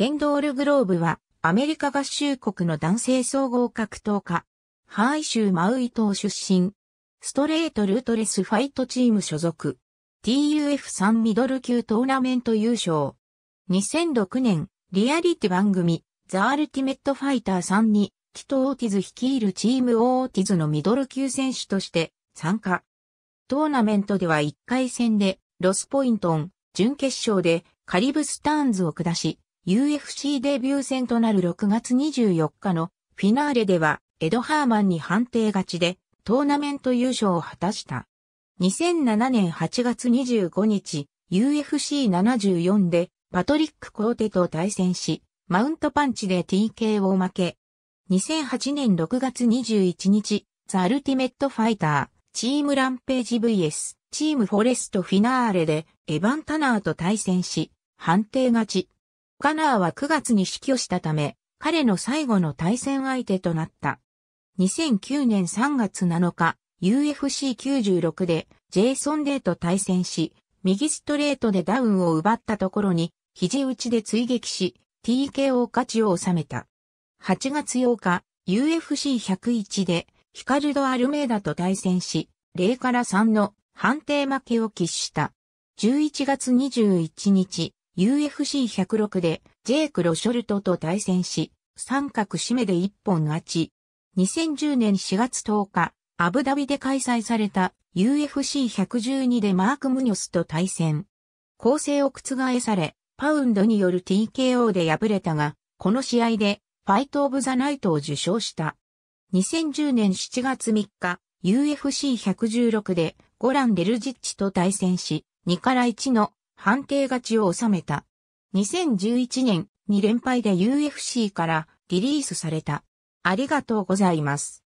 ケンドール・グローブはアメリカ合衆国の男性総合格闘家。ハワイ州マウイ島出身。ストレートルートレスファイトチーム所属。TUF3 ミドル級トーナメント優勝。2006年、リアリティ番組、ザ・アルティメット・ファイター3に、ティト・オーティズ率いるチームオーティズのミドル級選手として参加。トーナメントでは1回戦で、ロスポイントン、準決勝でカリブスターンズを下し、UFC デビュー戦となる6月24日のフィナーレでは、エド・ハーマンに判定勝ちで、トーナメント優勝を果たした。2007年8月25日、UFC74 でパトリック・コーテと対戦し、マウントパンチで TK を負け。2008年6月21日、ザ・アルティメット・ファイター、チームランページ VS、チームフォレストフィナーレでエヴァン・タナーと対戦し、判定勝ち。カナーは9月に死去したため、彼の最後の対戦相手となった。2009年3月7日、UFC96 でジェイソン・デーと対戦し、右ストレートでダウンを奪ったところに、肘打ちで追撃し、TKO 勝ちを収めた。8月8日、UFC101 で、ヒカルド・アルメイダと対戦し、0から3の判定負けを喫した。11月21日、UFC106 でジェイク・ロショルトと対戦し、三角締めで一本勝ち。2010年4月10日、アブダビで開催された UFC112 でマーク・ムニョスと対戦。構成を覆され、パウンドによる TKO で敗れたが、この試合でファイト・オブ・ザ・ナイトを受賞した。2010年7月3日、UFC116 でゴラン・レルジッチと対戦し、2から1の判定勝ちを収めた。2011年に連敗で UFC からリリースされた。ありがとうございます。